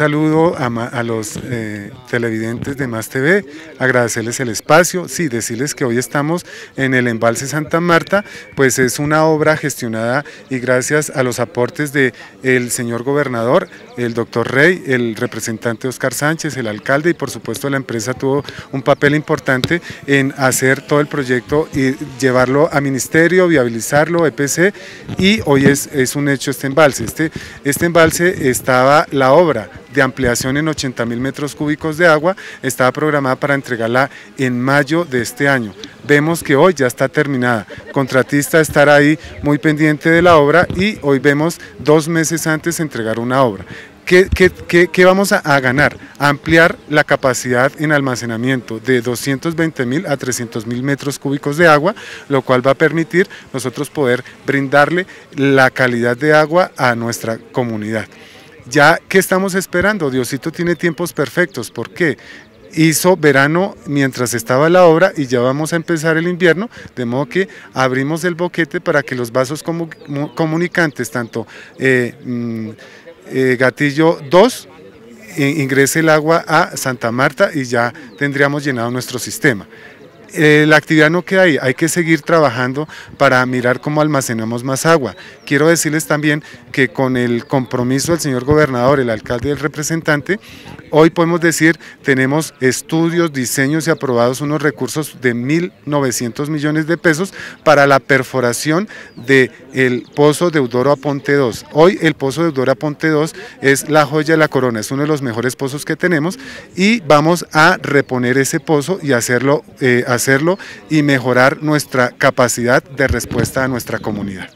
saludo a, los eh, televidentes de Más TV, agradecerles el espacio, sí, decirles que hoy estamos en el embalse Santa Marta, pues es una obra gestionada y gracias a los aportes del el señor gobernador, el doctor Rey, el representante Oscar Sánchez, el alcalde y por supuesto la empresa tuvo un papel importante en hacer todo el proyecto y llevarlo a ministerio, viabilizarlo, EPC y hoy es, es un hecho este embalse. Este, este embalse estaba la obra de ampliación en 80 mil metros cúbicos de agua, estaba programada para entregarla en mayo de este año. Vemos que hoy ya está terminada. Contratista estará ahí muy pendiente de la obra y hoy vemos dos meses antes entregar una obra. ¿Qué, qué, vamos a, ganar? ampliar la capacidad en almacenamiento de 220 mil a 300 mil metros cúbicos de agua, lo cual va a permitir nosotros poder brindarle la calidad de agua a nuestra comunidad. Ya, ¿qué estamos esperando? Diosito tiene tiempos perfectos. ¿Por qué? hizo verano mientras estaba la obra y ya vamos a empezar el invierno, de modo que abrimos el boquete para que los vasos comunicantes, tanto eh, mm, eh, Gatillo 2, ingrese el agua a Santa Marta y ya tendríamos llenado nuestro sistema. Eh, la actividad no queda ahí, hay que seguir trabajando para mirar cómo almacenamos más agua. Quiero decirles también que con el compromiso del señor gobernador, el alcalde y el representante, hoy podemos decir tenemos estudios, diseños y aprobados unos recursos de 1.900 millones de pesos para la perforación del el pozo de Eudoro Aponte 2. Hoy el pozo de Eudoro Aponte 2 es la joya de la corona, es uno de los mejores pozos que tenemos y vamos a reponer ese pozo y hacerlo, eh, hacerlo y mejorar nuestra capacidad de respuesta a nuestra comunidad.